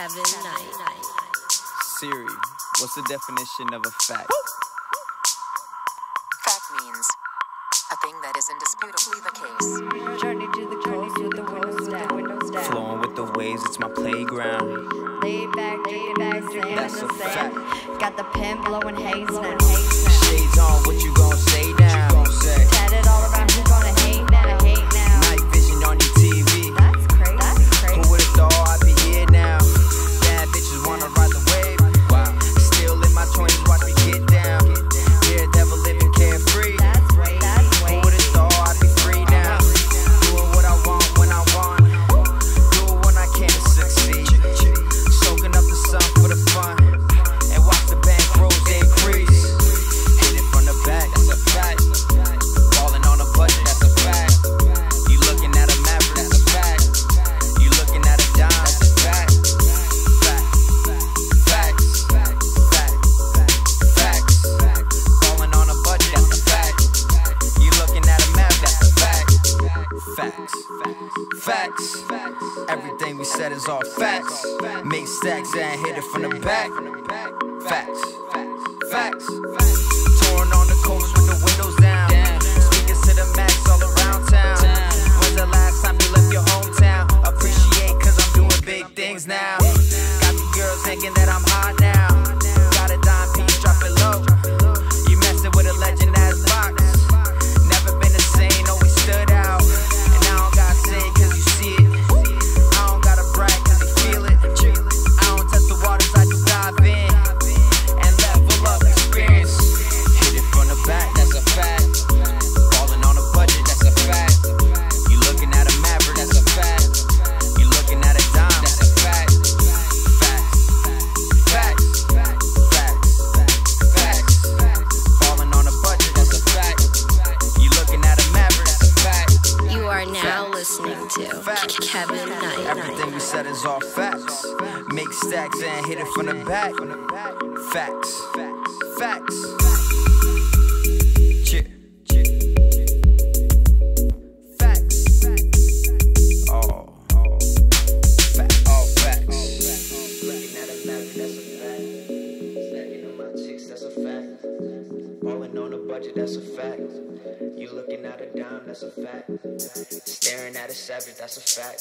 Kevin Night. Siri, what's the definition of a fact? Fact means a thing that is indisputably the case. Journey to the coast with the windows down. Down. Flowing with the waves, it's my playground. Laid back, drinking back, That's a fact. Got the pen blowing haze now. Haze now. Shades on, what you gon' say now? Facts. Everything we said is all facts. Make stacks and hit it from the back. Facts. Facts. Touring on the coast with the windows down. Speakers to the max all around town. When's the last time you left your hometown? Appreciate cause I'm doing big things now. Got the girls thinking that I'm hot now. Listening to Facts. Kevin Night. Everything we said is all facts. Make stacks and hit it from the back. Facts. Facts. Cheer. Facts. Oh. Oh. Oh map, that's a fact. Staring at a savage, that's a fact.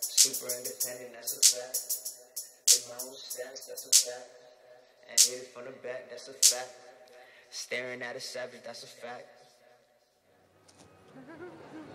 Super independent, that's a fact. Make my own stats, that's a fact. And hit it from the back, that's a fact. Staring at a savage, that's a fact.